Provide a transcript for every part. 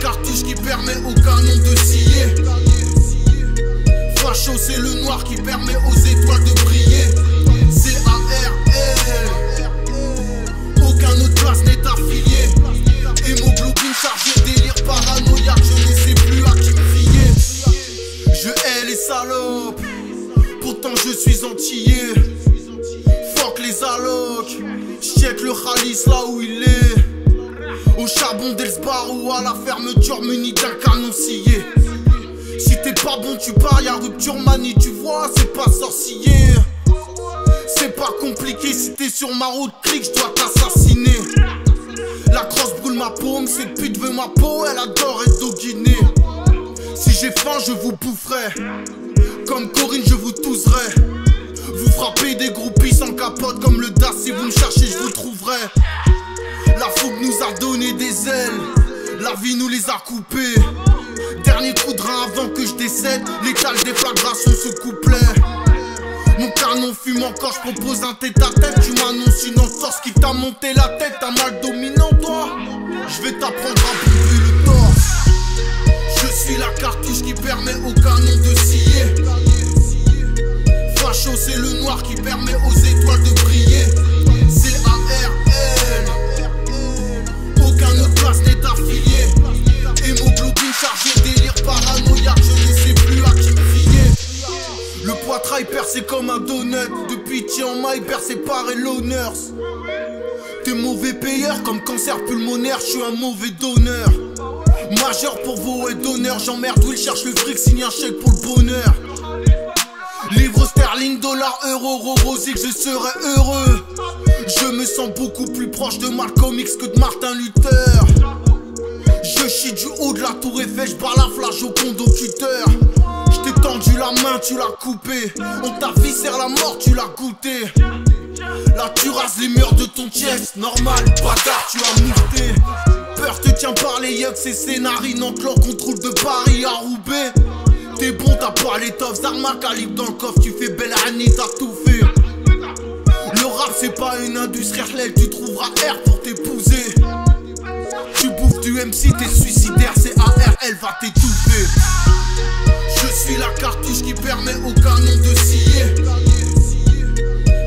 cartouche qui permet au canon de scier. Facho, c'est le noir qui permet aux étoiles de briller. C-A-R-L. Aucun autre classe n'est affilié. Hémoglobine chargée, délire paranoïaque, je ne sais plus à qui me fier. Je hais les salopes, pourtant je suis entier. Fuck les allocs, j'check le Khalis là où il est. Au charbon ou à la fermeture muni d'un canon scié. Si t'es pas bon, tu pars, y'a rupture manie, tu vois, c'est pas sorcier. C'est pas compliqué, si t'es sur ma route, clique, je dois t'assassiner. La crosse brûle ma paume, cette pute veut ma peau, elle adore être doguinée. Si j'ai faim, je vous boufferai. Comme Corinne, je vous touserai. Vous frappez des groupies sans capote comme le DAS. Si vous me cherchez, je vous trouverai. La fougue nous a donné des ailes. La vie nous les a coupées. Dernier coup de rein avant que je décède. L'étal déflagration se couplait. Mon canon fume encore, je propose un tête à tête. Tu m'annonces une entorse qui t'a monté la tête. T'as mal dominant, toi. Je vais t'apprendre à bomber le torse. Je suis la cartouche qui permet au canon de scier. Poitrail percé comme un donut. Depuis tiens en maille percé par l'honneur. T'es mauvais payeur comme cancer pulmonaire, je suis un mauvais donneur. Majeur pour vos et d'honneur, j'emmerde Will cherche le fric, signe un chèque pour le bonheur. Livre sterling, dollar, euro, rosique, je serai heureux. Je me sens beaucoup plus proche de Malcolm X que de Martin Luther. Je chie du haut de la tour Eiffel, je la flash au condocuteur. T'ai tendu la main, tu l'as coupé. On t'a viscère la mort, tu l'as goûté. Là tu rases les murs de ton chest, normal, bâtard, tu as muté. Peur te tient par les yucks et scénarii, Nantes leur contrôle de Paris à Roubaix. T'es bon, t'as pas l'étoffe, à calibre dans le coffre, tu fais belle Annie, t'as tout fait. Le rap c'est pas une industrie, tu trouveras R pour t'épouser. Tu bouffes du MC, t'es suicidaire, c'est ARL, va t'étouffer permet au canon de scier.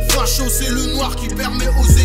Facho, c'est le noir qui permet aux